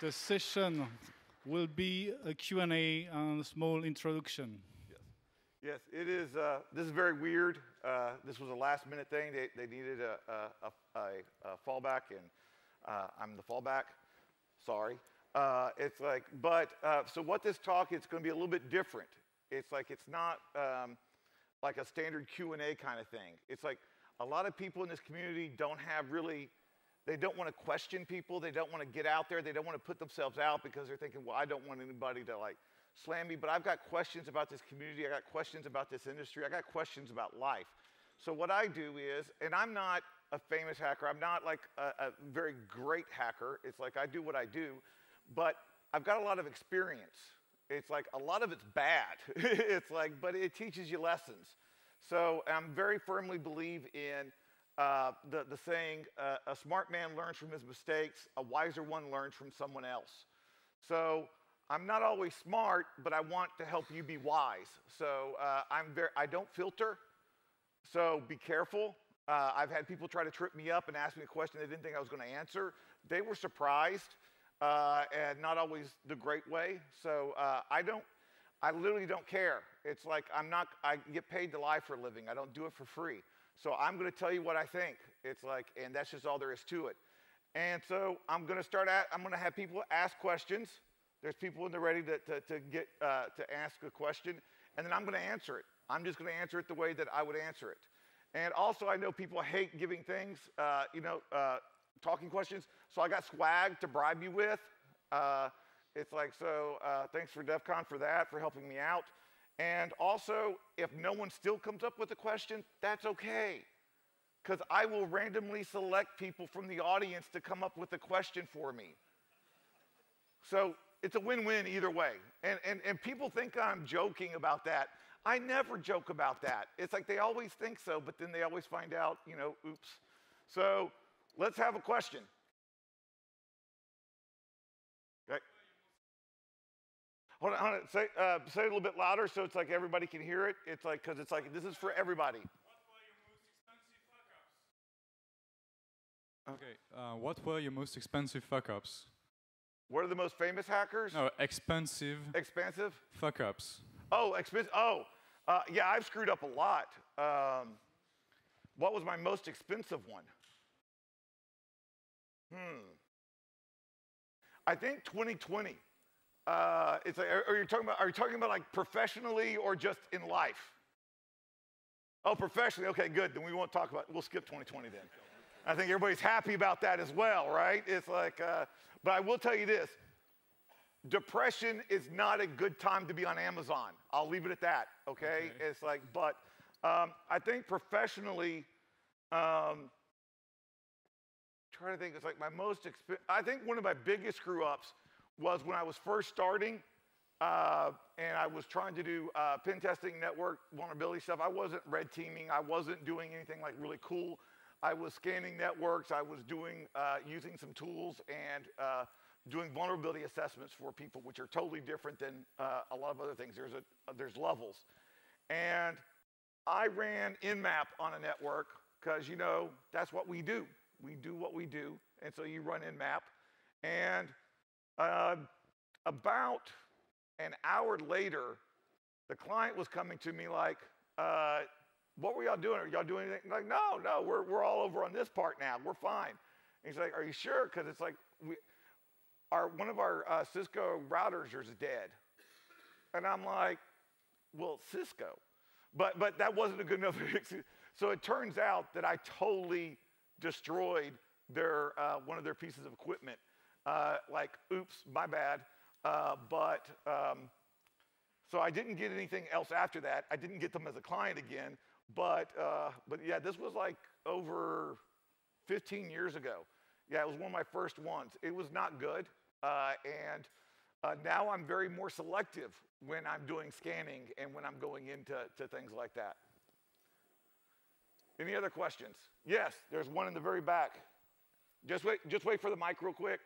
the session will be a Q&A and a small introduction. Yes, yes it is. Uh, this is very weird. Uh, this was a last minute thing. They, they needed a, a, a, a fallback, and uh, I'm the fallback. Sorry. Uh, it's like, but, uh, so what this talk, it's going to be a little bit different. It's like, it's not um, like a standard Q&A kind of thing. It's like a lot of people in this community don't have really, they don't want to question people. They don't want to get out there. They don't want to put themselves out because they're thinking, well, I don't want anybody to like slam me, but I've got questions about this community. I got questions about this industry. I got questions about life. So what I do is, and I'm not a famous hacker. I'm not like a, a very great hacker. It's like I do what I do, but I've got a lot of experience. It's like a lot of it's bad. it's like, but it teaches you lessons. So I'm very firmly believe in uh, the, the saying, uh, a smart man learns from his mistakes, a wiser one learns from someone else. So I'm not always smart, but I want to help you be wise. So uh, I'm very, I don't filter, so be careful. Uh, I've had people try to trip me up and ask me a question they didn't think I was going to answer. They were surprised, uh, and not always the great way. So I don't, I literally don't care. It's like I'm not, I get paid to lie for a living. I don't do it for free. So I'm going to tell you what I think. It's like, and that's just all there is to it. And so I'm going to start at, I'm going to have people ask questions. There's people in there ready to, to, to get, uh, to ask a question, and then I'm going to answer it. I'm just going to answer it the way that I would answer it. And also, I know people hate giving things, uh, you know, uh, talking questions. So I got swag to bribe you with. Uh, it's like, so uh, thanks for DEF CON for that, for helping me out. And also, if no one still comes up with a question, that's okay. Because I will randomly select people from the audience to come up with a question for me. So it's a win-win either way. And, and, and people think I'm joking about that. I never joke about that. It's like they always think so, but then they always find out, you know, oops. So let's have a question. Okay. Hold on, hold on. Say, uh, say it a little bit louder so it's like everybody can hear it. It's like, because it's like, this is for everybody. Okay, uh, what were your most expensive fuck ups? What are the most famous hackers? No, expensive. Expensive? Fuck ups. Oh, expensive. Oh, uh, yeah, I've screwed up a lot. Um, what was my most expensive one? Hmm. I think 2020. Uh, it's like, are, are you talking about? Are you talking about like professionally or just in life? Oh, professionally. Okay, good. Then we won't talk about. We'll skip 2020 then. I think everybody's happy about that as well, right? It's like, uh, but I will tell you this depression is not a good time to be on Amazon. I'll leave it at that, okay? okay. It's like, but um, I think professionally, um, trying to think, it's like my most, exp- I think one of my biggest screw ups was when I was first starting uh, and I was trying to do uh, pen testing, network vulnerability stuff. I wasn't red teaming, I wasn't doing anything like really cool. I was scanning networks, I was doing, uh, using some tools and uh, doing vulnerability assessments for people, which are totally different than uh, a lot of other things. There's, a, there's levels. And I ran Nmap on a network because, you know, that's what we do. We do what we do. And so you run Nmap. And uh, about an hour later, the client was coming to me like, uh, what were y'all doing? Are y'all doing anything? I'm like, no, no, we're, we're all over on this part now. We're fine. And he's like, are you sure? Because it's like, we, our, one of our uh, Cisco routers is dead. And I'm like, well, Cisco. But, but that wasn't a good enough excuse. So it turns out that I totally destroyed their, uh, one of their pieces of equipment. Uh, like, oops, my bad. Uh, but, um, so I didn't get anything else after that. I didn't get them as a client again. But, uh, but yeah, this was like over 15 years ago. Yeah, it was one of my first ones. It was not good. Uh, and uh, now I'm very more selective when I'm doing scanning and when I'm going into to things like that. Any other questions? Yes, there's one in the very back. Just wait, just wait for the mic real quick.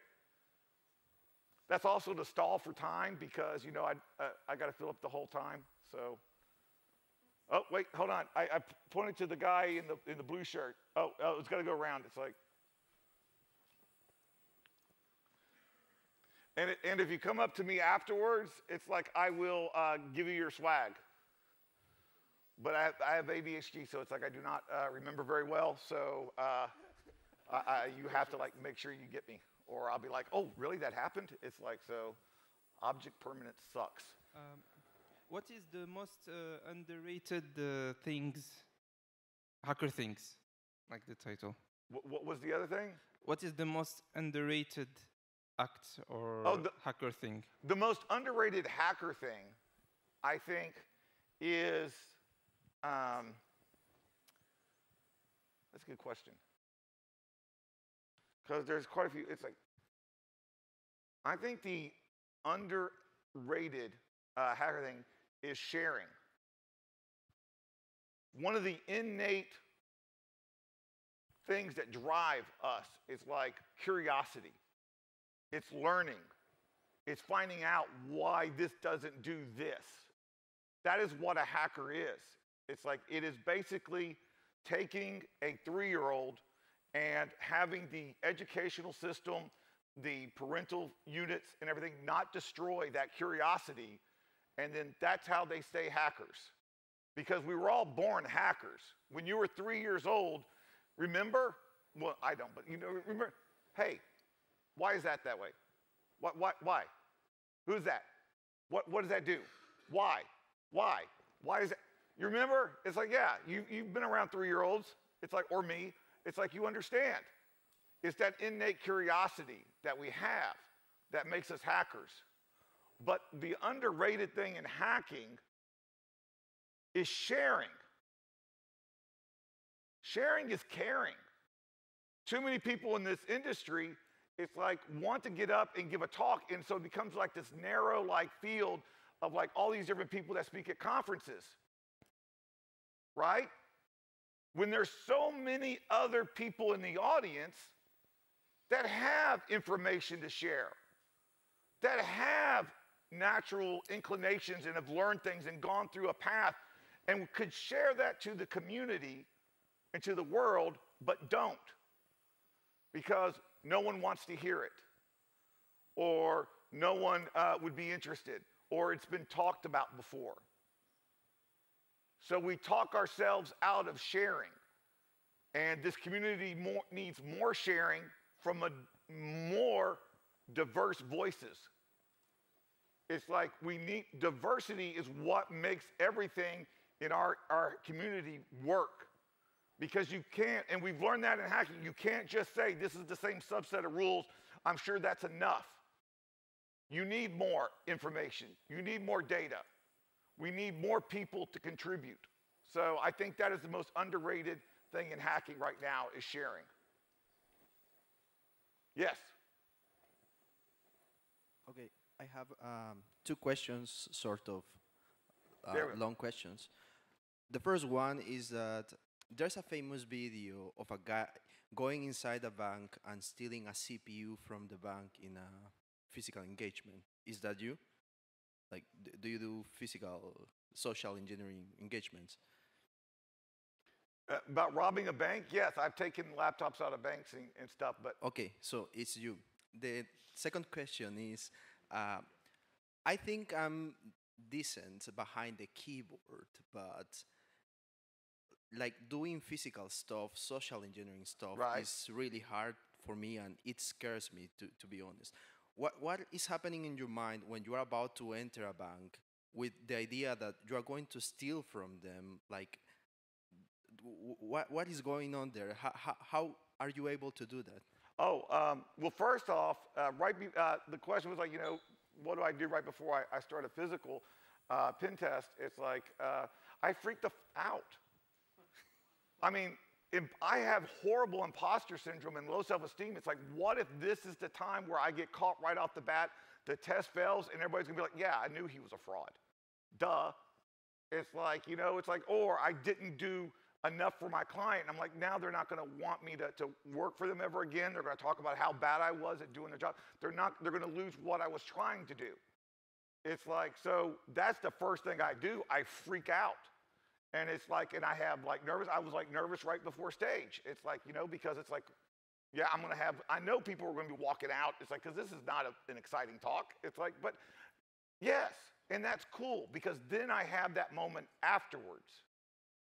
That's also to stall for time because, you know, I, uh, I got to fill up the whole time. So, oh, wait, hold on. I, I pointed to the guy in the, in the blue shirt. Oh, oh it's got to go around. It's like, And, it, and if you come up to me afterwards, it's like I will uh, give you your swag. But I have, I have ADHD, so it's like I do not uh, remember very well. So uh, I, you have to like make sure you get me, or I'll be like, oh, really? That happened? It's like so. Object permanence sucks. Um, what is the most uh, underrated uh, things, hacker things, like the title? Wh- what was the other thing? What is the most underrated act or Oh, the- hacker thing? The most underrated hacker thing, I think, is um, that's a good question. Because there's quite a few. It's like I think the underrated uh, hacker thing is sharing. One of the innate things that drive us is like curiosity. It's learning. It's finding out why this doesn't do this. That is what a hacker is. It's like it is basically taking a three year old and having the educational system, the parental units, and everything not destroy that curiosity. And then that's how they stay hackers. Because we were all born hackers. When you were three years old, remember? Well, I don't, but you know, remember, hey, why is that that way? What, what, why? Who's that? What, what does that do? Why? Why? Why is that? You remember? It's like, yeah, you, you've been around three year olds. It's like, or me. It's like you understand. It's that innate curiosity that we have that makes us hackers. But the underrated thing in hacking is sharing. Sharing is caring. Too many people in this industry, it's like want to get up and give a talk, and so it becomes like this narrow like field of like all these different people that speak at conferences. Right? When there's so many other people in the audience that have information to share, that have natural inclinations and have learned things and gone through a path and could share that to the community and to the world, but don't because no one wants to hear it, or no one uh, would be interested, or it's been talked about before. So we talk ourselves out of sharing. And this community more, needs more sharing from a more diverse voices. It's like we need diversity is what makes everything in our, our community work. Because you can't, and we've learned that in hacking, you can't just say this is the same subset of rules. I'm sure that's enough. You need more information, you need more data. We need more people to contribute. So I think that is the most underrated thing in hacking right now is sharing. Yes. Okay, I have um, two questions, sort of uh, long questions. The first one is that there's a famous video of a guy going inside a bank and stealing a CPU from the bank in a physical engagement. Is that you? Like, do you do physical social engineering engagements? Uh, about robbing a bank? Yes, I've taken laptops out of banks and, and stuff, but Okay, so it's you. The second question is uh, I think I'm decent behind the keyboard, but like doing physical stuff, social engineering stuff Right. is really hard for me and it scares me to, to be honest. What what is happening in your mind when you are about to enter a bank with the idea that you are going to steal from them like what what is going on there? How, how, how are you able to do that? Oh, um, well, first off, uh, right be, uh, the question was like, you know, what do I do right before I, I start a physical uh, pen test? It's like, uh, I freak the out. I mean, I have horrible imposter syndrome and low self esteem. It's like, what if this is the time where I get caught right off the bat, the test fails, and everybody's gonna be like, yeah, I knew he was a fraud. Duh. It's like, you know, it's like, or I didn't do enough for my client. I'm like, now they're not to want me to, to work for them ever again. They're to talk about how bad I was at doing their job. They're not, they're to lose what I was trying to do. It's like, so that's the first thing I do. I freak out. And it's like, and I have like nervous, I was like nervous right before stage. It's like, you know, because it's like, Yeah, I'm gonna have, I know people are gonna be walking out. It's like, because this is not a, an exciting talk. It's like, but yes, and that's cool because then I have that moment afterwards.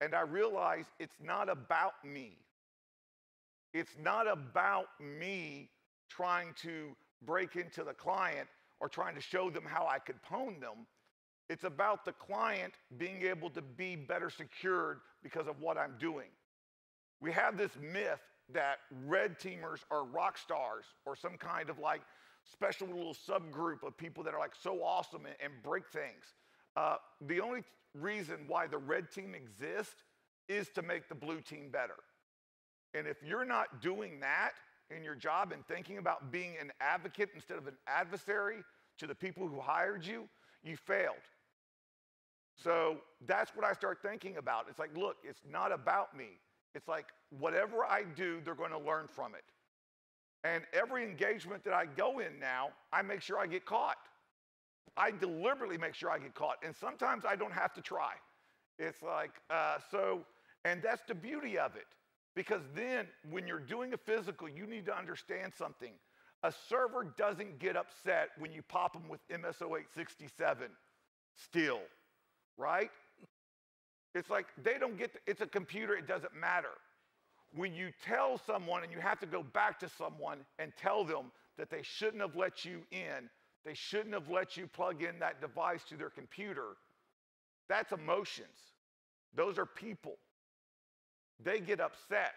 And I realize it's not about me. It's not about me trying to break into the client or trying to show them how I could pwn them. It's about the client being able to be better secured because of what I'm doing. We have this myth that red teamers are rock stars or some kind of like special little subgroup of people that are like so awesome and, and break things. Uh, the only reason why the red team exists is to make the blue team better. And if you're not doing that in your job and thinking about being an advocate instead of an adversary to the people who hired you, you failed. So that's what I start thinking about. It's like, look, it's not about me. It's like whatever I do, they're going to learn from it. And every engagement that I go in now, I make sure I get caught. I deliberately make sure I get caught. And sometimes I don't have to try. It's like, uh, so, and that's the beauty of it. Because then when you're doing a physical, you need to understand something. A server doesn't get upset when you pop them with MS08-067 still, right? It's like they don't get, it's a computer, it doesn't matter. When you tell someone and you have to go back to someone and tell them that they shouldn't have let you in, they shouldn't have let you plug in that device to their computer, that's emotions. Those are people. They get upset.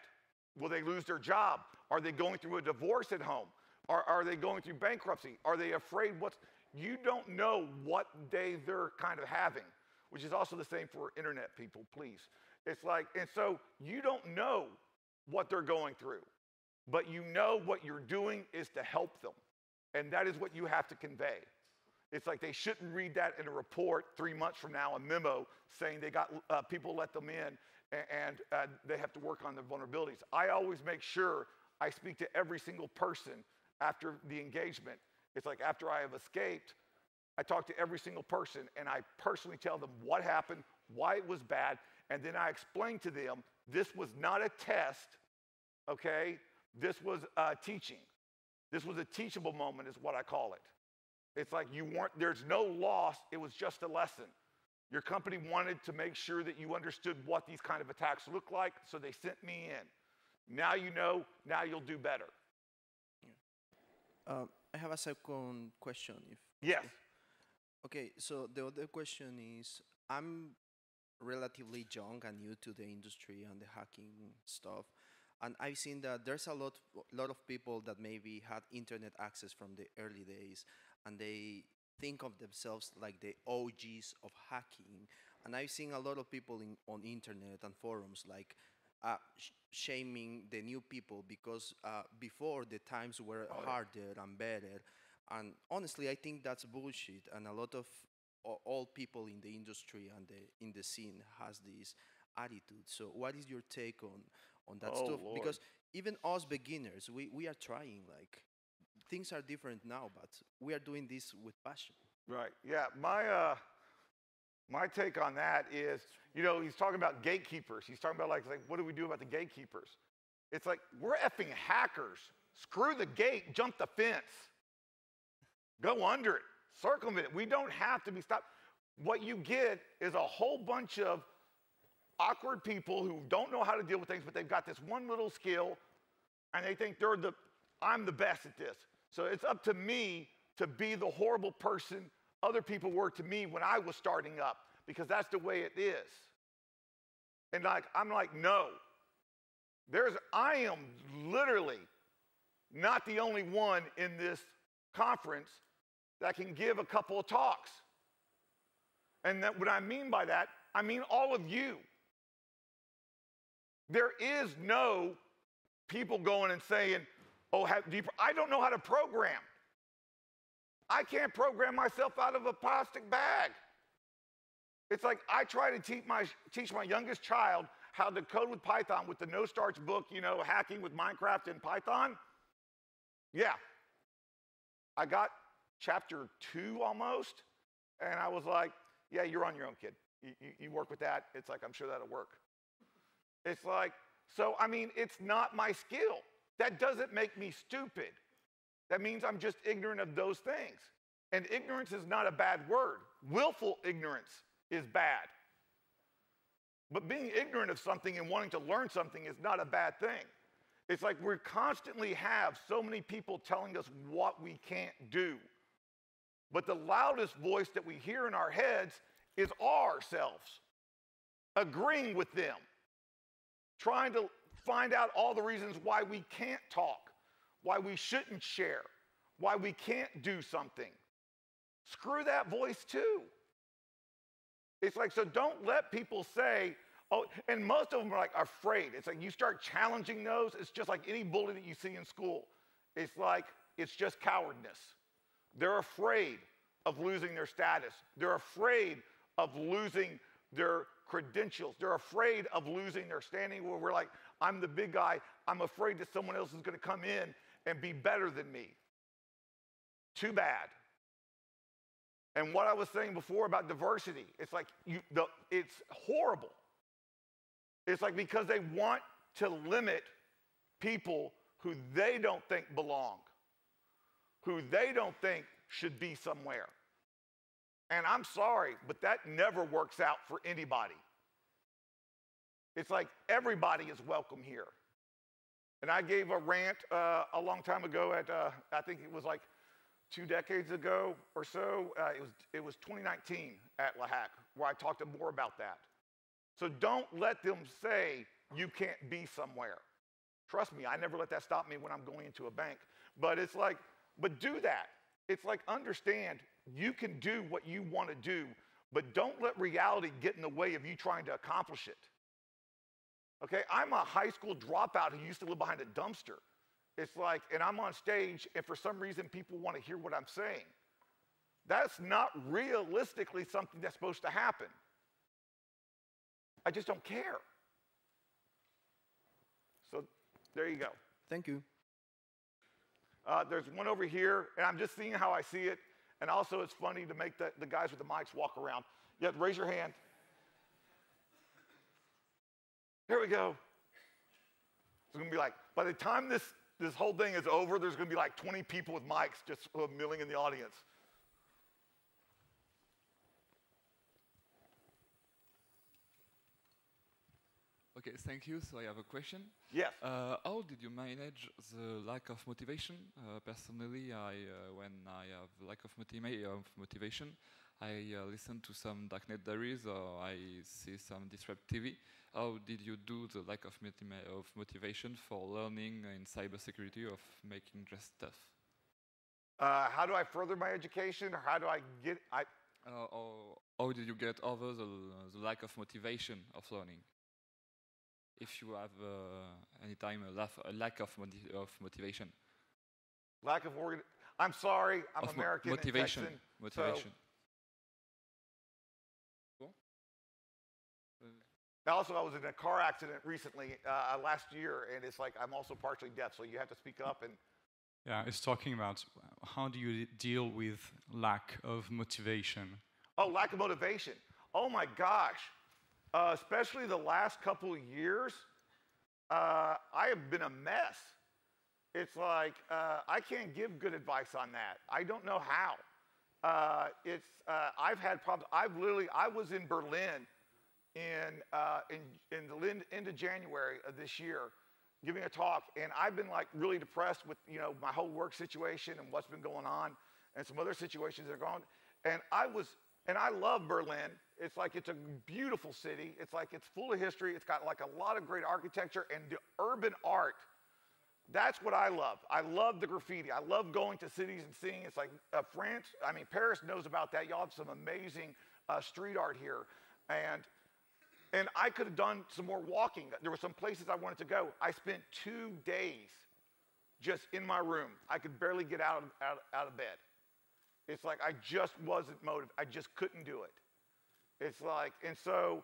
Will they lose their job? Are they going through a divorce at home? Are, are they going through bankruptcy? Are they afraid what's, you don't know what day they're kind of having, which is also the same for internet people, please. It's like, and so you don't know what they're going through, but you know what you're doing is to help them. And that is what you have to convey. It's like they shouldn't read that in a report three months from now, a memo saying they got uh, people let them in and uh, they have to work on their vulnerabilities. I always make sure I speak to every single person after the engagement. It's like after I have escaped, I talk to every single person and I personally tell them what happened, why it was bad, and then I explain to them this was not a test, okay? This was uh, teaching. This was a teachable moment, is what I call it. It's like you weren't, there's no loss, it was just a lesson. Your company wanted to make sure that you understood what these kind of attacks look like, so they sent me in. Now you know, now you'll do better. Uh, I have a second question. If Yes. Okay, so the other question is I'm relatively young and new to the industry and the hacking stuff. And I've seen that there's a lot, lot of people that maybe had internet access from the early days and they think of themselves like the OGs of hacking. And I've seen a lot of people in, on internet and forums like uh, sh- shaming the new people because uh, before the times were harder and better. And honestly, I think that's bullshit. And a lot of all people in the industry and the, in the scene has this attitude. So, what is your take on on that Oh, stuff? Lord. Because even us beginners, we, we are trying. Like things are different now, but we are doing this with passion. Right. Yeah. My uh, my take on that is, you know, he's talking about gatekeepers. He's talking about like, like, what do we do about the gatekeepers? It's like we're effing hackers. Screw the gate. Jump the fence. Go under it. Circumvent it. We don't have to be stopped. What you get is a whole bunch of awkward people who don't know how to deal with things, but they've got this one little skill, and they think they're the, I'm the best at this. So it's up to me to be the horrible person other people were to me when I was starting up, because that's the way it is. And like, I'm like, no. There's, I am literally not the only one in this conference that can give a couple of talks. And that, what I mean by that, I mean all of you. There is no people going and saying, oh, do you, I don't know how to program. I can't program myself out of a plastic bag. It's like I try to teach my, teach my youngest child how to code with Python with the No Starch book, you know, hacking with Minecraft and Python. Yeah. I got chapter two almost, and I was like, yeah, you're on your own, kid. You, you, you work with that. It's like, I'm sure that'll work. It's like, so, I mean, it's not my skill. That doesn't make me stupid. That means I'm just ignorant of those things. And ignorance is not a bad word. Willful ignorance is bad. But being ignorant of something and wanting to learn something is not a bad thing. It's like we constantly have so many people telling us what we can't do. But the loudest voice that we hear in our heads is ourselves, agreeing with them, trying to find out all the reasons why we can't talk, why we shouldn't share, why we can't do something. Screw that voice too. It's like, so don't let people say, oh, and most of them are like afraid. It's like you start challenging those, it's just like any bully that you see in school. It's like, it's just cowardness. They're afraid of losing their status. They're afraid of losing their credentials. They're afraid of losing their standing where we're like, I'm the big guy. I'm afraid that someone else is going to come in and be better than me. Too bad. And what I was saying before about diversity, it's like you, the, it's horrible. It's like because they want to limit people who they don't think belong, who they don't think should be somewhere. And I'm sorry, but that never works out for anybody. It's like everybody is welcome here. And I gave a rant uh, a long time ago at, uh, I think it was like two decades ago or so. Uh, it, was, it was 2019 at leHACK where I talked more about that. So don't let them say you can't be somewhere. Trust me, I never let that stop me when I'm going into a bank. But it's like, but do that. It's like understand you can do what you want to do, but don't let reality get in the way of you trying to accomplish it. Okay, I'm a high school dropout who used to live behind a dumpster. It's like, and I'm on stage, and for some reason people want to hear what I'm saying. That's not realistically something that's supposed to happen. I just don't care. So there you go. Thank you. Uh, there's one over here, and I'm just seeing how I see it. And also, it's funny to make the, the guys with the mics walk around. Yeah, raise your hand. Here we go. It's going to be like, by the time this, this whole thing is over, there's going to be like 20 people with mics just milling in the audience. Okay, thank you. So I have a question. Yes. Uh, how did you manage the lack of motivation? Uh, personally, I, uh, when I have lack of, motiva motivation, I uh, listen to some Darknet Diaries or I see some Disrupt TV. How did you do the lack of, of motivation for learning in cybersecurity of making just stuff? Uh, how do I further my education, or how do I get? I, Uh, or how did you get over the, the lack of motivation of learning? If you have uh, any time a, laugh, a lack of, moti- of motivation. lack of organ. I'm sorry. I'm of mo- American. and motivation. Texan, so- motivation. Also, I was in a car accident recently uh, last year, and it's like I'm also partially deaf, so you have to speak up. And Yeah, it's talking about how do you deal with lack of motivation. oh, lack of motivation. Oh my gosh, uh, especially the last couple of years, uh, I have been a mess. It's like uh, I can't give good advice on that. I don't know how. Uh, it's uh, I've had problems. I've literally I was in Berlin in uh, in in the end of January of this year, giving a talk, and I've been like really depressed with you know my whole work situation and what's been going on, and some other situations that are going. And I was, and I love Berlin. It's like it's a beautiful city. It's like it's full of history. It's got like a lot of great architecture and the urban art. That's what I love. I love the graffiti. I love going to cities and seeing. It's like uh, France. I mean, Paris knows about that. Y'all have some amazing uh, street art here, and and I could have done some more walking. There were some places I wanted to go. I spent two days just in my room. I could barely get out of, out, out of bed. It's like I just wasn't motivated. I just couldn't do it. It's like, and so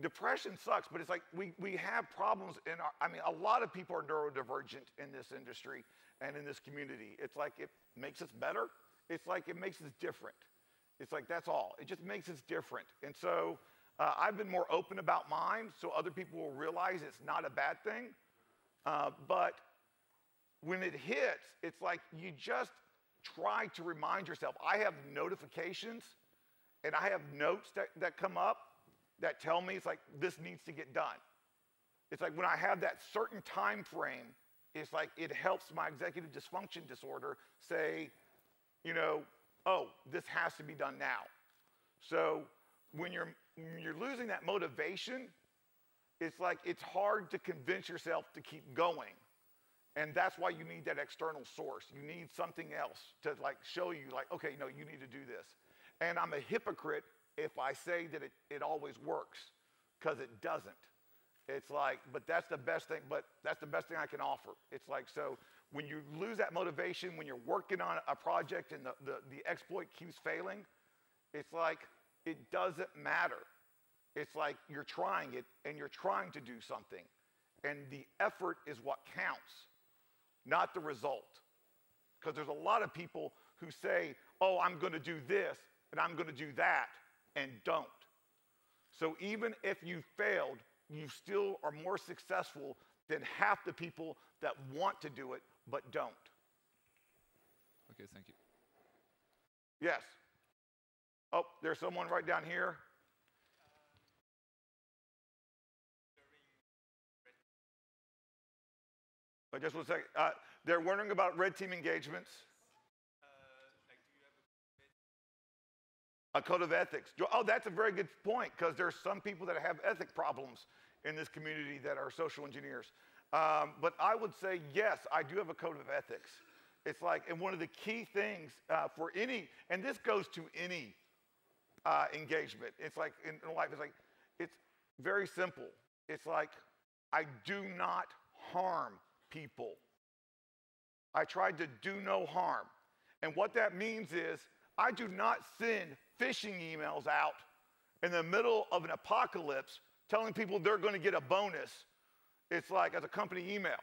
depression sucks, but it's like we, we have problems in our, I mean, a lot of people are neurodivergent in this industry and in this community. It's like it makes us better. It's like it makes us different. It's like that's all. It just makes us different. And so uh, I've been more open about mine so other people will realize it's not a bad thing. Uh, but when it hits, it's like you just try to remind yourself. I have notifications and I have notes that, that come up that tell me it's like this needs to get done. It's like when I have that certain time frame, it's like it helps my executive dysfunction disorder say, you know, oh, this has to be done now. So when you're, when you're losing that motivation, it's like it's hard to convince yourself to keep going. And that's why you need that external source. You need something else to like show you like, okay, no, you need to do this. And I'm a hypocrite if I say that it, it always works, because it doesn't. It's like, but that's the best thing, but that's the best thing I can offer. It's like, so when you lose that motivation, when you're working on a project and the, the, the exploit keeps failing, it's like, it doesn't matter. It's like you're trying it and you're trying to do something. And the effort is what counts, not the result. Because there's a lot of people who say, oh, I'm going to do this and I'm going to do that, and don't. So even if you failed, you still are more successful than half the people that want to do it but don't. Okay, thank you. Yes. Oh, there's someone right down here. I just one second. Uh, they're wondering about red team engagements. A code of ethics. Oh, that's a very good point because there are some people that have ethic problems in this community that are social engineers. Um, but I would say, yes, I do have a code of ethics. It's like, and one of the key things uh, for any, and this goes to any uh, engagement. It's like in, in life, it's like, it's very simple. It's like, I do not harm people. I tried to do no harm. And what that means is, I do not send phishing emails out in the middle of an apocalypse telling people they're going to get a bonus. It's like as a company email.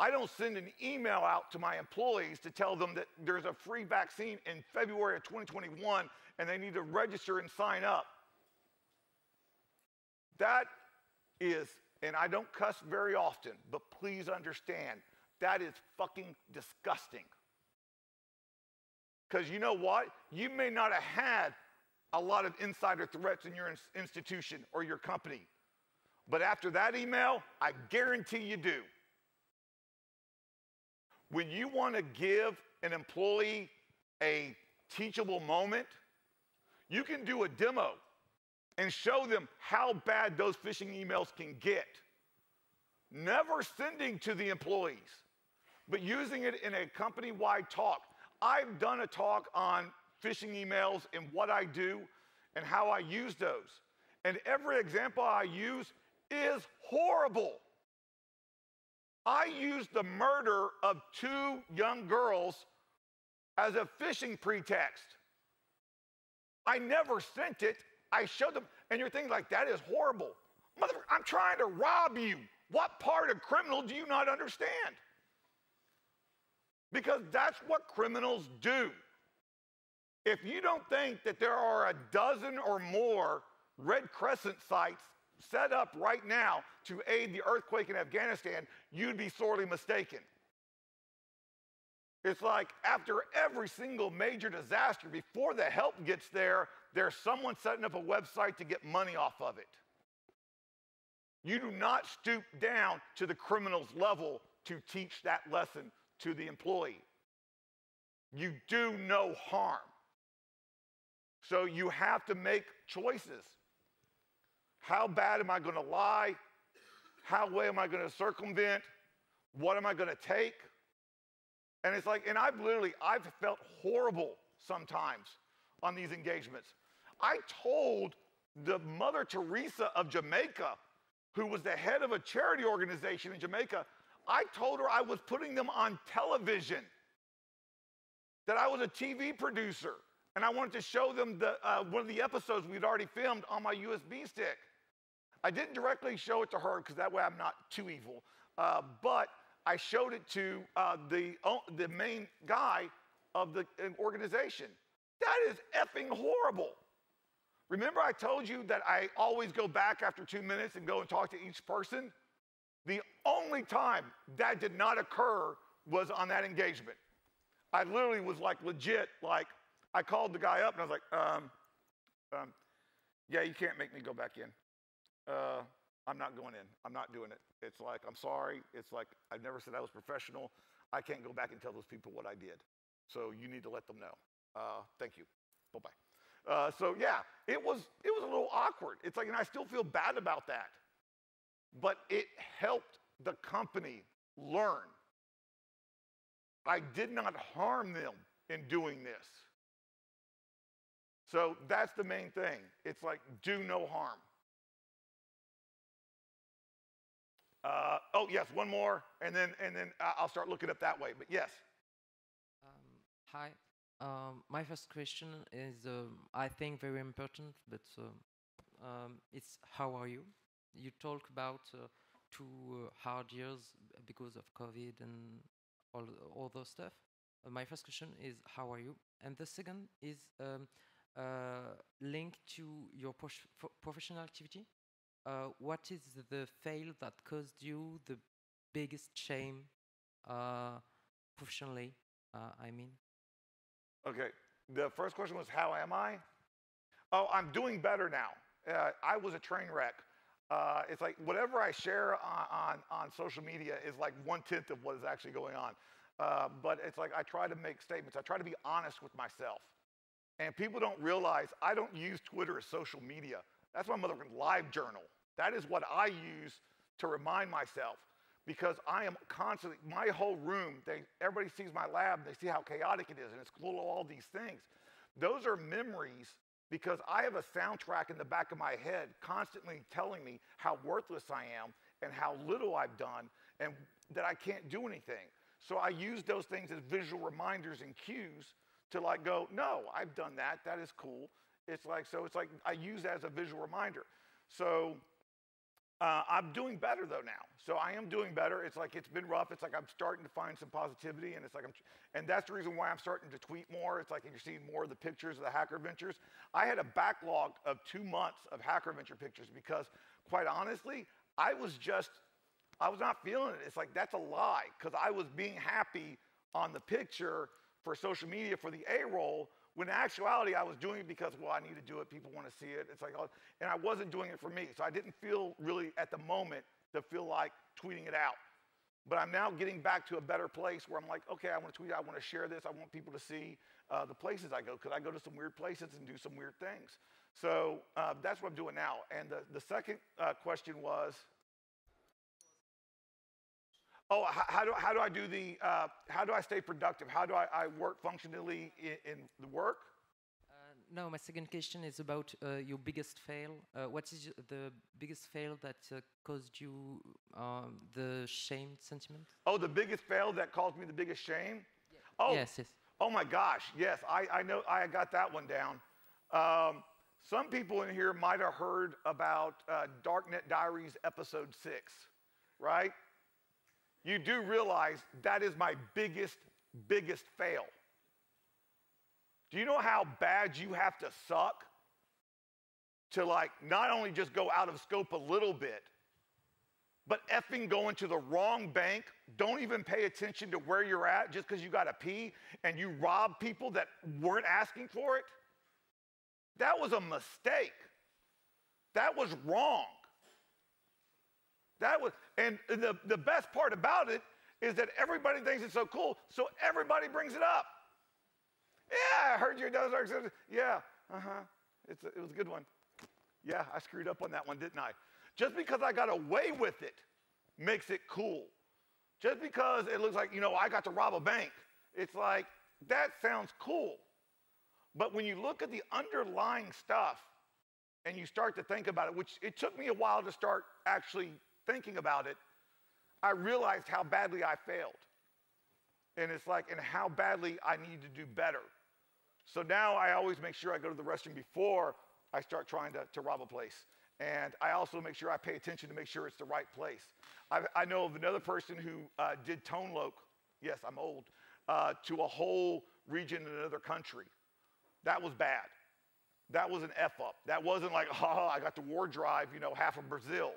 I don't send an email out to my employees to tell them that there's a free vaccine in February of 2021 and they need to register and sign up. That is, and I don't cuss very often, but please understand, that is fucking disgusting. Because you know what? You may not have had a lot of insider threats in your institution or your company. But after that email, I guarantee you do. When you want to give an employee a teachable moment, you can do a demo and show them how bad those phishing emails can get. Never sending to the employees, but using it in a company wide talk. I've done a talk on phishing emails and what I do and how I use those. And every example I use is horrible. I used the murder of two young girls as a phishing pretext. I never sent it. I showed them, and you're thinking like, that is horrible. Motherfucker, I'm trying to rob you. What part of criminal do you not understand? Because that's what criminals do. If you don't think that there are a dozen or more Red Crescent sites set up right now to aid the earthquake in Afghanistan, you'd be sorely mistaken. It's like after every single major disaster, before the help gets there, there's someone setting up a website to get money off of it. You do not stoop down to the criminal's level to teach that lesson to the employee. You do no harm. So you have to make choices. How bad am I going to lie? How way am I going to circumvent? What am I going to take? And it's like, and I've literally, I've felt horrible sometimes on these engagements. I told the Mother Teresa of Jamaica, who was the head of a charity organization in Jamaica, I told her I was putting them on television, that I was a TV producer, and I wanted to show them the, uh, one of the episodes we'd already filmed on my USB stick. I didn't directly show it to her because that way I'm not too evil, uh, but I showed it to uh, the, the main guy of the organization. That is effing horrible. Remember, I told you that I always go back after two minutes and go and talk to each person? The only time that did not occur was on that engagement. I literally was like legit, like, I called the guy up and I was like, um, um, yeah, you can't make me go back in. Uh, I'm not going in. I'm not doing it. It's like, I'm sorry. It's like, I've never said I was professional. I can't go back and tell those people what I did. So you need to let them know. Uh, thank you. Bye bye. Uh, so yeah, it was it was a little awkward. It's like, and I still feel bad about that, but it helped the company learn. I did not harm them in doing this. So that's the main thing. It's like do no harm. Uh, oh yes, one more, and then and then I'll start looking up that way. But yes. Um, hi. Um, my first question is, um, I think, very important, but uh, um, it's how are you? You talk about uh, two uh, hard years because of COVID and all all those stuff. Uh, my first question is, how are you? And the second is um, uh, linked to your professional activity. Uh, what is the fail that caused you the biggest shame professionally? I mean. Okay. The first question was, how am I? Oh, I'm doing better now. Uh, I was a train wreck. Uh, it's like whatever I share on, on, on, social media is like one tenth of what is actually going on. Uh, but it's like I try to make statements. I try to be honest with myself. And people don't realize I don't use Twitter as social media. That's my motherfucking live journal. That is what I use to remind myself because I am constantly, my whole room, they, everybody sees my lab, they see how chaotic it is, and it's full of all these things. Those are memories because I have a soundtrack in the back of my head constantly telling me how worthless I am and how little I've done and that I can't do anything. So I use those things as visual reminders and cues to like go, no, I've done that. That is cool. It's like, so it's like I use that as a visual reminder. So uh, I'm doing better though now. So I am doing better. It's like it's been rough. It's like I'm starting to find some positivity, and it's like I'm, and that's the reason why I'm starting to tweet more. It's like you're seeing more of the pictures of the Hacker Ventures. I had a backlog of two months of Hacker Venture pictures because, quite honestly, I was just, I was not feeling it. It's like that's a lie because I was being happy on the picture for social media for the A roll when in actuality, I was doing it because, well, I need to do it. People want to see it. It's like, oh, and I wasn't doing it for me. So I didn't feel really at the moment to feel like tweeting it out. But I'm now getting back to a better place where I'm like, okay, I want to tweet, I want to share this. I want people to see uh, the places I go because I go to some weird places and do some weird things. So uh, that's what I'm doing now. And the, the second uh, question was, Oh, how do, how do I do the, uh, how do I stay productive? How do I, I work functionally in, in the work? Uh, no, my second question is about uh, your biggest fail. Uh, what is the biggest fail that uh, caused you um, the shame sentiment? Oh, the biggest fail that caused me the biggest shame? Yes. Oh, yes, yes. Oh my gosh, yes, I, I know, I got that one down. Um, some people in here might have heard about uh, Darknet Diaries episode six, right? You do realize that is my biggest, biggest fail. Do you know how bad you have to suck to like not only just go out of scope a little bit, but effing go into the wrong bank, don't even pay attention to where you're at just because you got to pee and you rob people that weren't asking for it? That was a mistake. That was wrong. That was, and the, the best part about it is that everybody thinks it's so cool, so everybody brings it up. Yeah, I heard your nose said, Yeah, uh huh. It's a, it was a good one. Yeah, I screwed up on that one, didn't I? Just because I got away with it makes it cool. Just because it looks like, you know, I got to rob a bank, it's like, that sounds cool. But when you look at the underlying stuff and you start to think about it, which it took me a while to start actually thinking about it, I realized how badly I failed. And it's like, and how badly I need to do better. So now I always make sure I go to the restroom before I start trying to, to rob a place. And I also make sure I pay attention to make sure it's the right place. I, I know of another person who uh, did ToneLoc, yes, I'm old, uh, to a whole region in another country. That was bad. That was an F up. That wasn't like, oh, I got to war drive, you know, half of Brazil.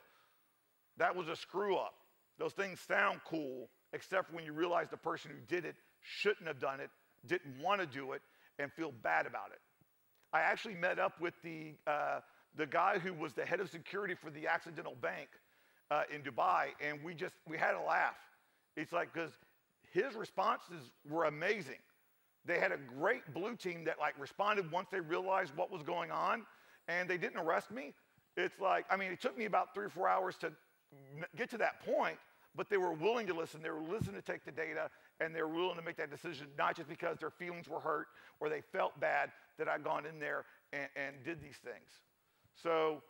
That was a screw up. Those things sound cool except when you realize the person who did it shouldn't have done it, didn't want to do it, and feel bad about it. I actually met up with the, uh, the guy who was the head of security for the accidental bank uh, in Dubai, and we just, we had a laugh. It's like, because his responses were amazing. They had a great blue team that like responded once they realized what was going on, and they didn't arrest me. It's like, I mean, it took me about three or four hours to get to that point, but they were willing to listen. They were willing to take the data, and they were willing to make that decision, not just because their feelings were hurt or they felt bad that I'd gone in there and, and did these things. So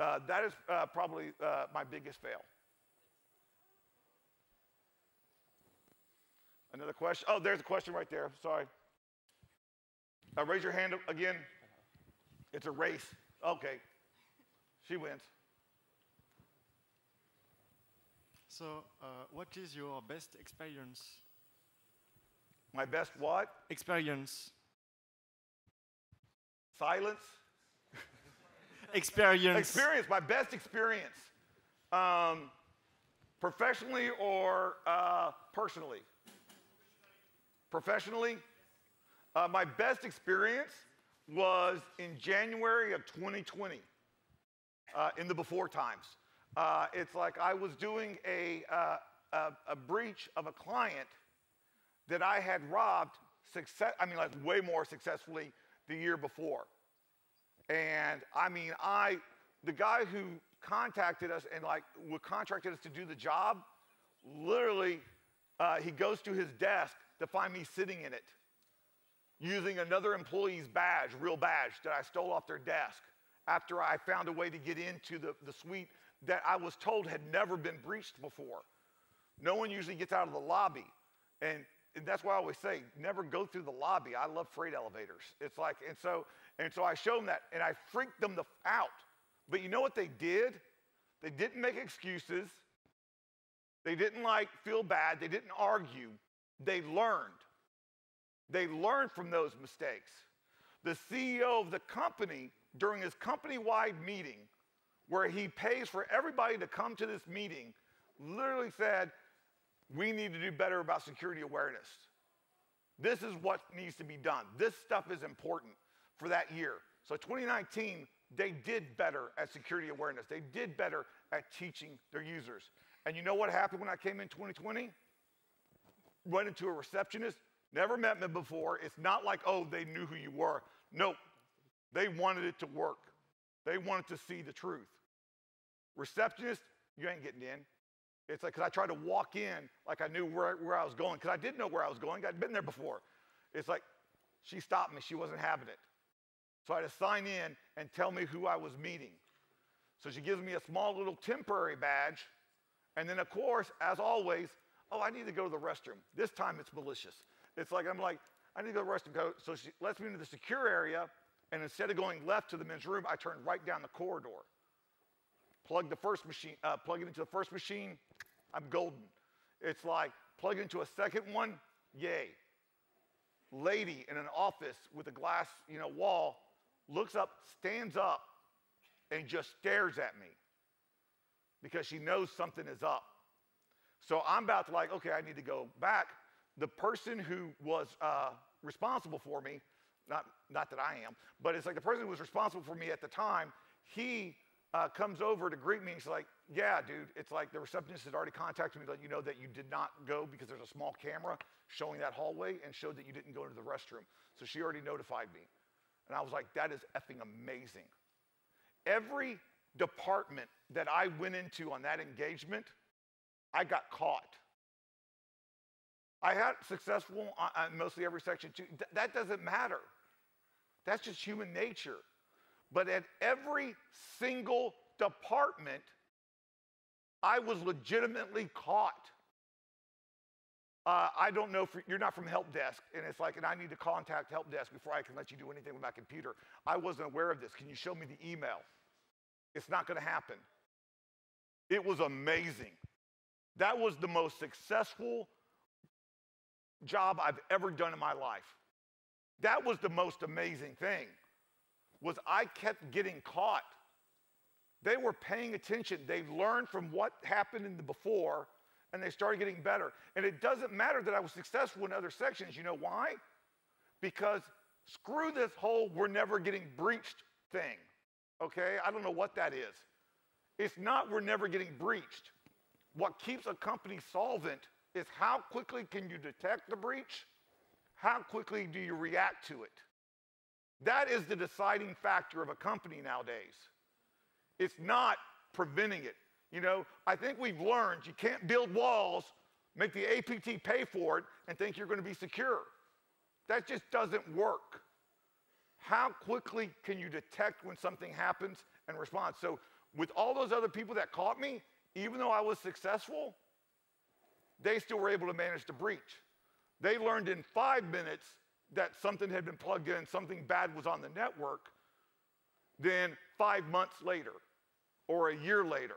uh, that is uh, probably uh, my biggest fail. Another question? Oh, there's a question right there. Sorry. Uh, raise your hand again. It's a race. Okay. She wins. So, uh, what is your best experience? My best what? Experience. Silence? experience. Experience, my best experience. Um, professionally or uh, personally? Professionally? Uh, my best experience was in January of 2020, uh, in the before times. Uh, it's like I was doing a, uh, a, a breach of a client that I had robbed success, I mean, like way more successfully the year before. And I mean, I, the guy who contacted us and like contracted us to do the job, literally, uh, he goes to his desk to find me sitting in it using another employee's badge, real badge, that I stole off their desk after I found a way to get into the, the suite that I was told had never been breached before. No one usually gets out of the lobby. And, and that's why I always say, never go through the lobby. I love freight elevators. It's like, and so, and so I showed them that and I freaked them the, out. But you know what they did? They didn't make excuses. They didn't like feel bad. They didn't argue. They learned. They learned from those mistakes. The CEO of the company, during his company wide meeting, where he pays for everybody to come to this meeting, literally said, We need to do better about security awareness. This is what needs to be done. This stuff is important for that year. So, 2019, they did better at security awareness. They did better at teaching their users. And you know what happened when I came in 2020? Went into a receptionist, never met me before. It's not like, oh, they knew who you were. Nope. They wanted it to work, they wanted to see the truth. Receptionist, you ain't getting in. It's like, because I tried to walk in like I knew where, where I was going, because I did know where I was going. I'd been there before. It's like, she stopped me. She wasn't having it. So I had to sign in and tell me who I was meeting. So she gives me a small little temporary badge. And then, of course, as always, oh, I need to go to the restroom. This time it's malicious. It's like, I'm like, I need to go to the restroom. So she lets me into the secure area. And instead of going left to the men's room, I turn right down the corridor. Plug the first machine, uh, plug it into the first machine, I'm golden. It's like plug it into a second one, yay. Lady in an office with a glass, you know, wall looks up, stands up, and just stares at me because she knows something is up. So I'm about to like, okay, I need to go back. The person who was uh, responsible for me, not, not that I am, but it's like the person who was responsible for me at the time, he uh, comes over to greet me. He's like, yeah, dude, it's like the receptionist had already contacted me to let you know that you did not go because there's a small camera showing that hallway and showed that you didn't go into the restroom. So she already notified me. And I was like, that is effing amazing. Every department that I went into on that engagement, I got caught. I had successful on mostly every section too. Th- that doesn't matter. That's just human nature. But at every single department, I was legitimately caught. Uh, I don't know if you're not from help desk, and it's like, and I need to contact help desk before I can let you do anything with my computer. I wasn't aware of this. Can you show me the email? It's not going to happen. It was amazing. That was the most successful job I've ever done in my life. That was the most amazing thing. Was I kept getting caught. They were paying attention. They learned from what happened in the before And they started getting better. And it doesn't matter that I was successful in other sections. You know why? Because screw this whole we're never getting breached thing. Okay? I don't know what that is. It's not we're never getting breached. What keeps a company solvent is how quickly can you detect the breach? How quickly do you react to it? That is the deciding factor of a company nowadays. It's not preventing it. You know, I think we've learned you can't build walls, make the APT pay for it, and think you're going to be secure. That just doesn't work. How quickly can you detect when something happens and respond? So, with all those other people that caught me, even though I was successful, they still were able to manage the breach. They learned in five minutes that something had been plugged in, something bad was on the network, then five months later or a year later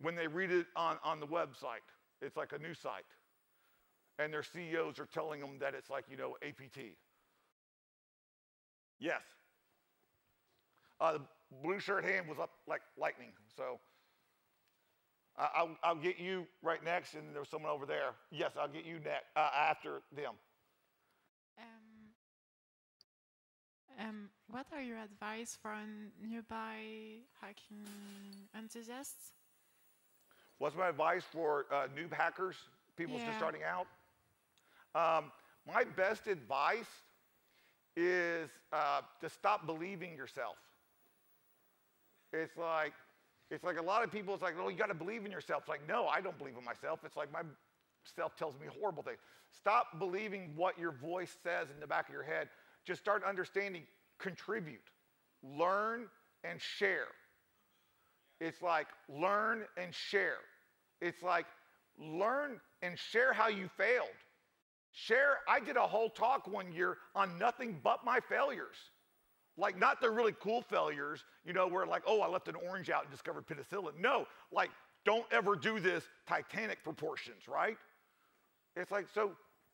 when they read it on, on the website. It's like a new site. And their CEOs are telling them that it's like, you know, APT. Yes. Uh, the blue shirt hand was up like lightning. So I- will I'll get you right next, and there's someone over there. Yes, I'll get you next uh, after them. Um, what are your advice for newbie hacking enthusiasts? What's my advice for uh, noob hackers, people Yeah. just starting out? Um, my best advice is uh, to stop believing yourself. It's like, it's like a lot of people, it's like, oh, you got to believe in yourself. It's like, no, I don't believe in myself. It's like my self tells me horrible things. Stop believing what your voice says in the back of your head. Just start understanding, contribute, learn, and share. It's like learn and share. It's like learn and share how you failed. Share, I did a whole talk one year on nothing but my failures. Like, not the really cool failures, you know, where like, oh, I left an orange out and discovered penicillin. No, like, don't ever do this Titanic proportions, right? It's like, so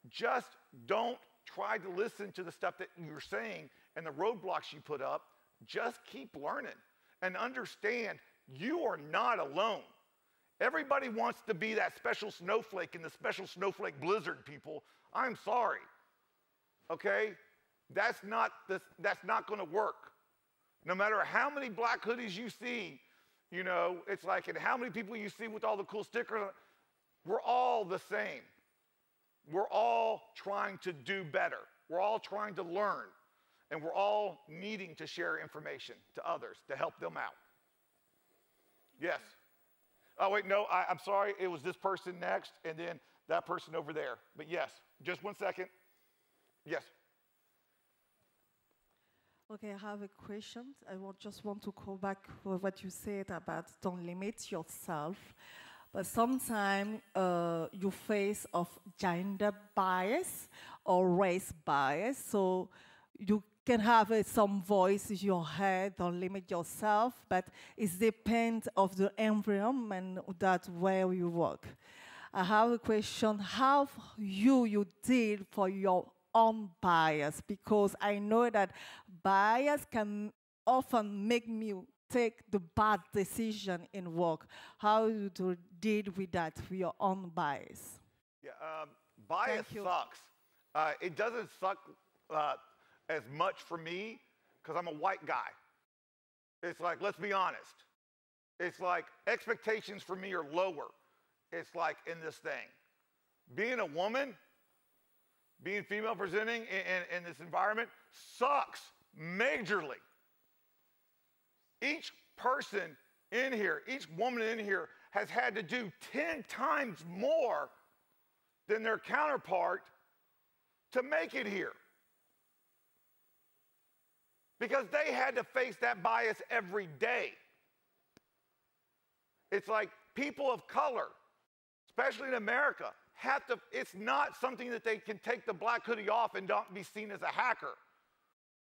just don't try to listen to the stuff that you're saying and the roadblocks you put up. Just keep learning and understand you are not alone. Everybody wants to be that special snowflake in the special snowflake blizzard, people. I'm sorry. Okay? That's not, the, that's not going to work. No matter how many black hoodies you see, you know, it's like, and how many people you see with all the cool stickers, we're all the same. We're all trying to do better. We're all trying to learn. And we're all needing to share information to others to help them out. Yes. Oh, wait, no, I, I'm sorry. It was this person next, and then that person over there. But yes, just one second. Yes. Okay, I have a question. I just want to call back what you said about don't limit yourself. But sometimes uh, you face of gender bias or race bias, so you can have uh, some voice in your head. Don't limit yourself, but it depends of the environment that where you work. I have a question: How you you deal for your own bias? Because I know that bias can often make me take the bad decision in work. How you do deal with that with your own bias? Yeah, um, bias sucks. Uh, it doesn't suck uh, as much for me because I'm a white guy. It's like, let's be honest. It's like expectations for me are lower. It's like in this thing. Being a woman, being female presenting in, in, in this environment sucks majorly. Each person in here, each woman in here has had to do 10 times more than their counterpart to make it here. Because they had to face that bias every day. It's like people of color, especially in America, have to, it's not something that they can take the black hoodie off and not be seen as a hacker.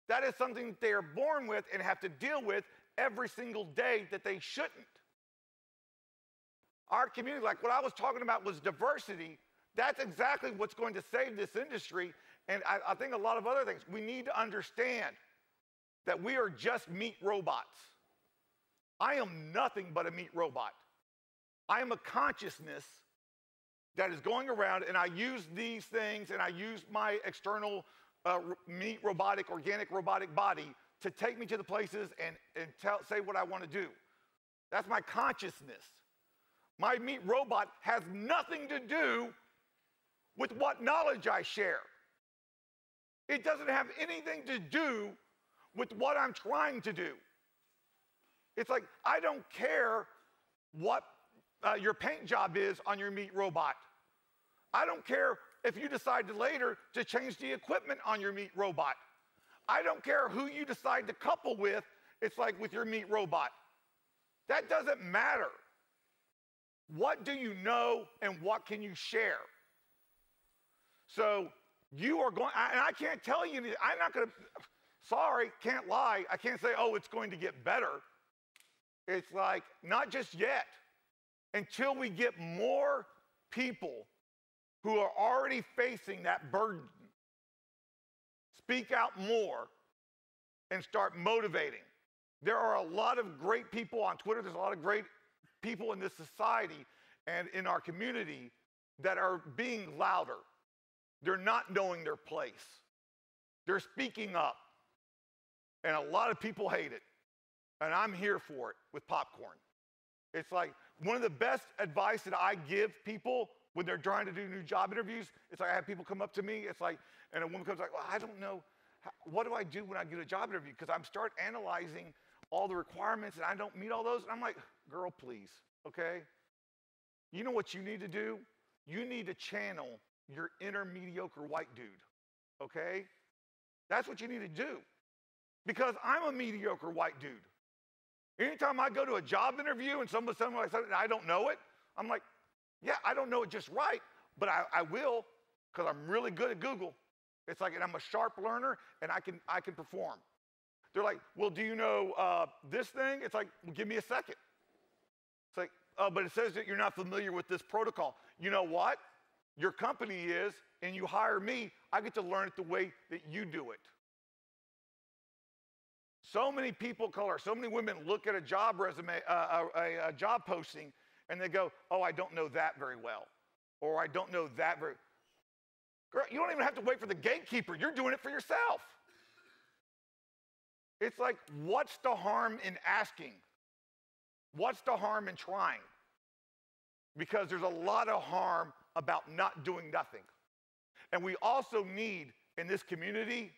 That is something that they are born with and have to deal with every single day that they shouldn't. Our community, like what I was talking about was diversity. That's exactly what's going to save this industry. And I, I think a lot of other things. We need to understand that we are just meat robots. I am nothing but a meat robot. I am a consciousness that is going around, and I use these things, and I use my external uh, meat robotic, organic robotic body to take me to the places and, and tell, say what I want to do. That's my consciousness. My meat robot has nothing to do with what knowledge I share. It doesn't have anything to do with what I'm trying to do. It's like, I don't care what uh, your paint job is on your meat robot. I don't care if you decide later to change the equipment on your meat robot. I don't care who you decide to couple with, it's like with your meat robot. That doesn't matter. What do you know and what can you share? So you are going, and I can't tell you, I'm not going to, sorry, can't lie. I can't say, oh, it's going to get better. It's like, not just yet, until we get more people who are already facing that burden speak out more and start motivating. There are a lot of great people on Twitter, there's a lot of great people in this society and in our community that are being louder. They're not knowing their place. They're speaking up. And a lot of people hate it. And I'm here for it with popcorn. It's like one of the best advice that I give people when they're trying to do new job interviews. It's like I have people come up to me. It's like, and a woman comes like, well, I don't know. What do I do when I get a job interview? Because I'm start analyzing all the requirements and I don't meet all those. And I'm like, girl, please, okay? You know what you need to do? You need to channel your inner mediocre white dude, okay? That's what you need to do. Because I'm a mediocre white dude. Anytime I go to a job interview and someone's telling me something I don't know it, I'm like, yeah, I don't know it just right, but I, I will because I'm really good at Google. It's like, and I'm a sharp learner and I can, I can perform. They're like, well, do you know uh, this thing? It's like, well, give me a second. It's like, oh, but it says that you're not familiar with this protocol. You know what? Your company is, and you hire me, I get to learn it the way that you do it. So many people color, so many women look at a job resume, uh, a, a job posting, and they go, oh, I don't know that very well. Or I don't know that very. Girl, you don't even have to wait for the gatekeeper. You're doing it for yourself. It's like, what's the harm in asking? What's the harm in trying? Because there's a lot of harm about not doing nothing. And we also need in this community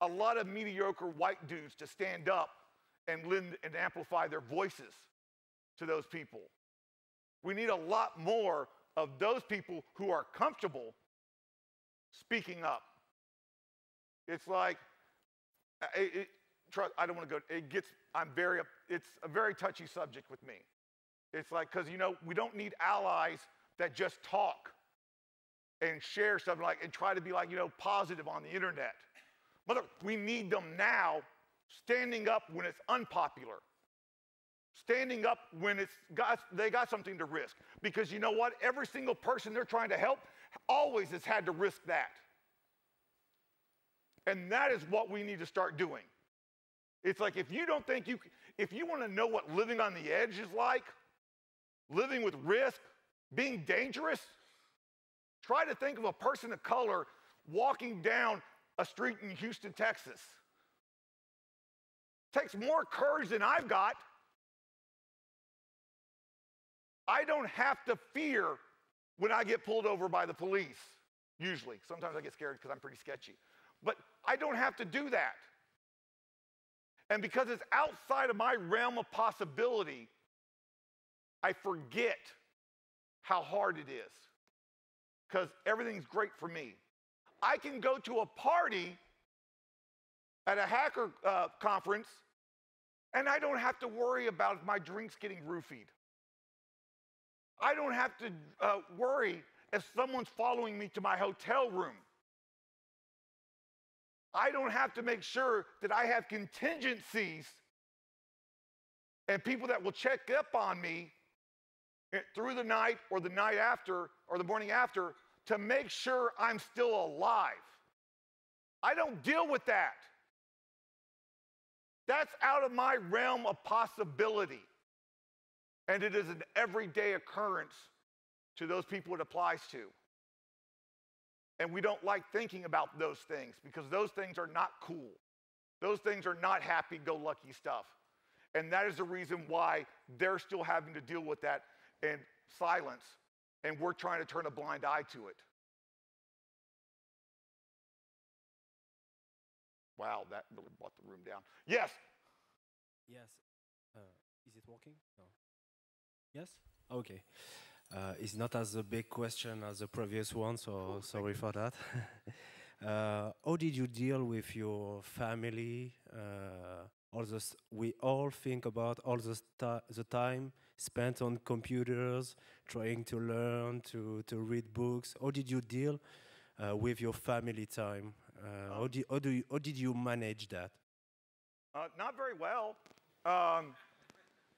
a lot of mediocre white dudes to stand up and lend and amplify their voices to those people. We need a lot more of those people who are comfortable speaking up. It's like, uh, it, it, trust, I don't want to go, it gets, I'm very, it's a very touchy subject with me. It's like, because, you know, we don't need allies that just talk and share something like, and try to be like, you know, positive on the internet. But we need them now standing up when it's unpopular. Standing up when it's got, they got something to risk. Because you know what? Every single person they're trying to help always has had to risk that. And that is what we need to start doing. It's like if you don't think you, if you want to know what living on the edge is like, living with risk, being dangerous, try to think of a person of color walking down a street in Houston, Texas. Takes more courage than I've got. I don't have to fear when I get pulled over by the police, usually. Sometimes I get scared because I'm pretty sketchy. But I don't have to do that. And because it's outside of my realm of possibility, I forget how hard it is because everything's great for me. I can go to a party at a hacker uh, conference and I don't have to worry about my drinks getting roofied. I don't have to uh, worry if someone's following me to my hotel room. I don't have to make sure that I have contingencies and people that will check up on me eh, through the night or the night after or the morning after to make sure I'm still alive. I don't deal with that. That's out of my realm of possibility. And it is an everyday occurrence to those people it applies to. And we don't like thinking about those things because those things are not cool. Those things are not happy go lucky stuff. And that is the reason why they're still having to deal with that in silence, and we're trying to turn a blind eye to it. Wow, that really brought the room down. Yes. Yes. Uh, is it working? No. Yes? Okay. Uh, it's not as a big question as the previous one, so sorry for that. uh, how did you deal with your family? Uh, all this, we all think about all the, the time spent on computers, trying to learn, to, to read books. How did you deal uh, with your family time? Uh, how, do, how, do you, how did you manage that? Uh, not very well. Um,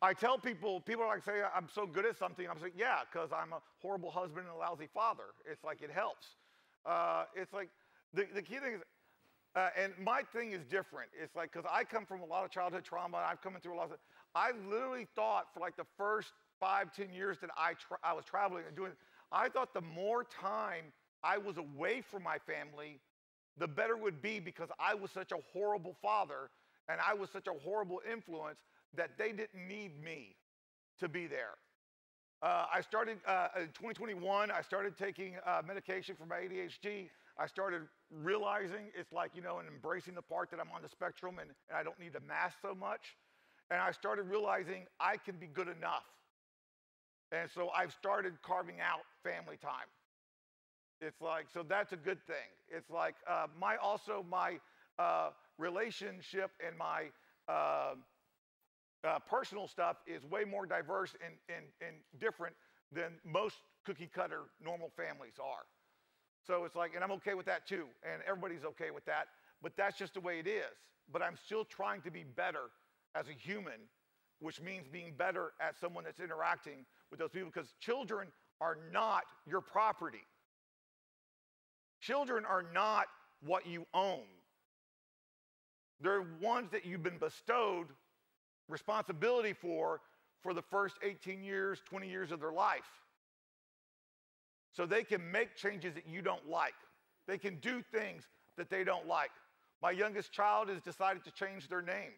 I tell people, people are like, say, I'm so good at something. I'm like, yeah, because I'm a horrible husband and a lousy father. It's like, it helps. Uh, it's like, the, the key thing is, uh, and my thing is different. It's like, because I come from a lot of childhood trauma, and I've come through a lot of, I literally thought for like the first five, ten years that I, I was traveling and doing, I thought the more time I was away from my family, the better would be because I was such a horrible father and I was such a horrible influence that they didn't need me to be there. Uh, I started uh, in 2021, I started taking uh, medication for my ADHD. I started realizing it's like, you know, and embracing the part that I'm on the spectrum and, and I don't need to mask so much. And I started realizing I can be good enough. And so I've started carving out family time. It's like, so that's a good thing. It's like uh, my also my uh, relationship and my uh, personal stuff is way more diverse and, and, and different than most cookie cutter normal families are. So it's like, and I'm okay with that too, and everybody's okay with that, but that's just the way it is. But I'm still trying to be better as a human, which means being better at someone that's interacting with those people, because children are not your property. Children are not what you own. They're ones that you've been bestowed responsibility for for the first 18 years, 20 years of their life. So they can make changes that you don't like. They can do things that they don't like. My youngest child has decided to change their name.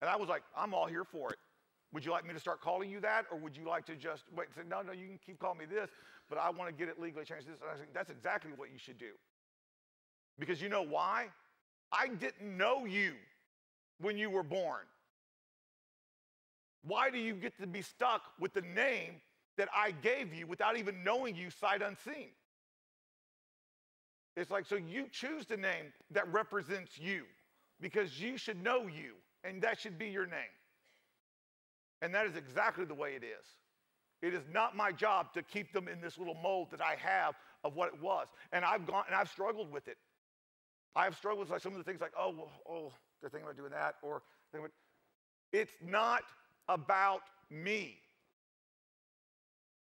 And I was like, I'm all here for it. Would you like me to start calling you that? Or would you like to just wait and say, no, no, you can keep calling me this, but I want to get it legally changed. This. And I said, that's exactly what you should do. Because you know why? I didn't know you when you were born. Why do you get to be stuck with the name that I gave you without even knowing you sight unseen? It's like, so you choose the name that represents you because you should know you and that should be your name. And that is exactly the way it is. It is not my job to keep them in this little mold that I have of what it was. And I've gone and I've struggled with it. I've struggled with like some of the things like, oh, oh, they're thinking about doing that, or it's not about me.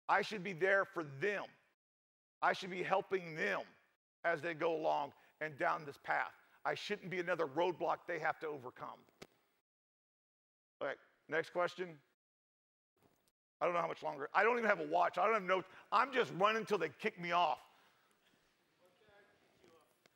I should be there for them. I should be helping them as they go along and down this path. I shouldn't be another roadblock they have to overcome. All right, next question. I don't know how much longer. I don't even have a watch. I don't have notes. I'm just running until they kick me off.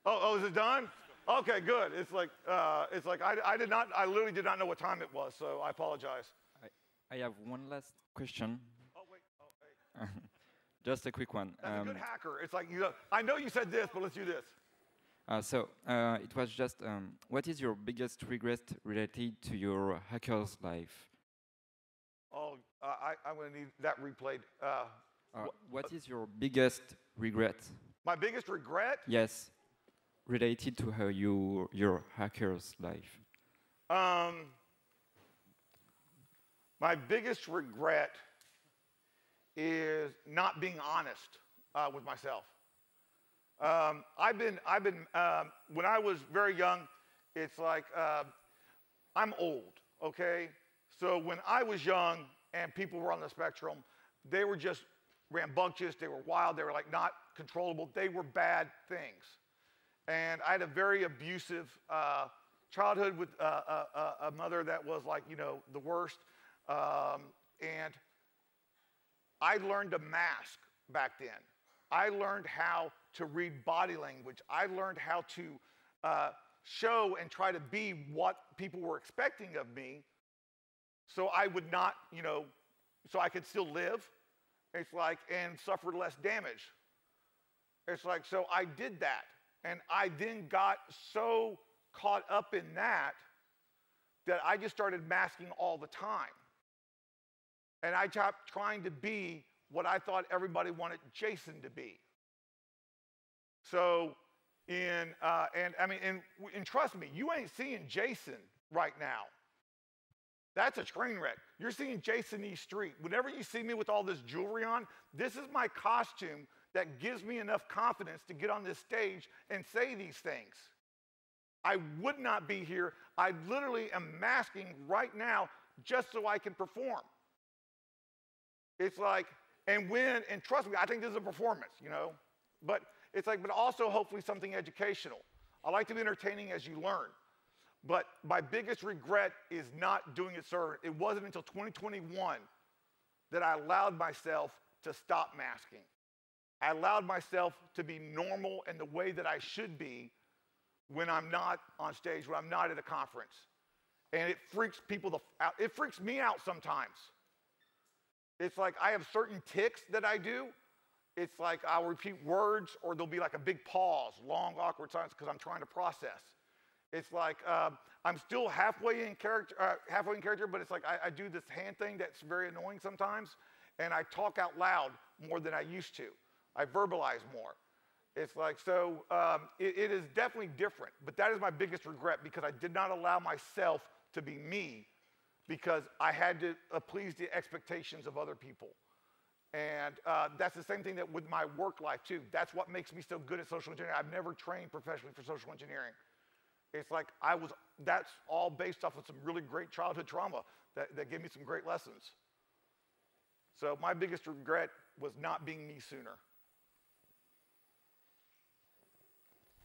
Oh, oh, is it done? Okay, good. It's like, uh, it's like I, I did not, I literally did not know what time it was, so I apologize. I, I have one last question. Oh, wait. Oh, hey. Just a quick one. That's um, a good hacker. It's like, you know, I know you said this, but let's do this. Uh, so uh, it was just, um, what is your biggest regret related to your hacker's life? Oh, uh, I, I'm going to need that replayed. Uh, uh, wh what is your biggest regret? My biggest regret? Yes related to her, your, your hacker's life? Um, my biggest regret is not being honest uh, with myself. Um, I've been, I've been um, when I was very young, it's like uh, I'm old, okay? So when I was young and people were on the spectrum, they were just rambunctious, they were wild, they were like not controllable, they were bad things. And I had a very abusive uh, childhood with uh, a, a, a, mother that was like, you know, the worst. Um, and I learned to mask back then. I learned how to read body language. I learned how to uh, show and try to be what people were expecting of me so I would not, you know, so I could still live. It's like, and suffer less damage. It's like, so I did that. And I then got so caught up in that that I just started masking all the time. And I kept trying to be what I thought everybody wanted Jayson to be. So, in, uh, and I mean, and, and trust me, you ain't seeing Jayson right now. That's a train wreck. You're seeing Jayson E. Street. Whenever you see me with all this jewelry on, this is my costume that gives me enough confidence to get on this stage and say these things. I would not be here. I literally am masking right now just so I can perform. It's like, and when, and trust me, I think this is a performance, you know, but it's like, but also hopefully something educational. I like to be entertaining as you learn. But my biggest regret is not doing it, sir. It wasn't until 2021 that I allowed myself to stop masking. I allowed myself to be normal in the way that I should be when I'm not on stage, when I'm not at a conference. And it freaks people the, out. It freaks me out sometimes. It's like I have certain tics that I do. It's like I'll repeat words or there'll be like a big pause, long, awkward silence because I'm trying to process. It's like uh, I'm still halfway in character, uh, halfway in character, but it's like I, I do this hand thing that's very annoying sometimes, and I talk out loud more than I used to. I verbalize more. It's like, so um, it, it is definitely different, but that is my biggest regret because I did not allow myself to be me because I had to uh, please the expectations of other people. And uh, that's the same thing that with my work life too. That's what makes me so good at social engineering. I've never trained professionally for social engineering. It's like I was, that's all based off of some really great childhood trauma that, that gave me some great lessons. So my biggest regret was not being me sooner.